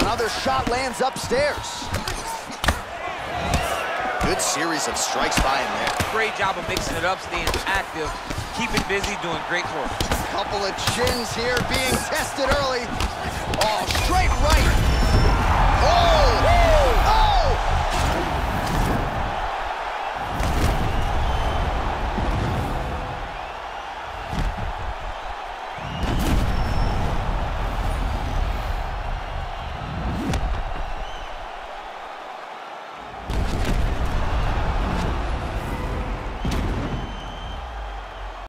Another shot lands upstairs. Good series of strikes by him there. Great job of mixing it up, staying active, keeping busy, doing great work. Couple of chins here being tested early.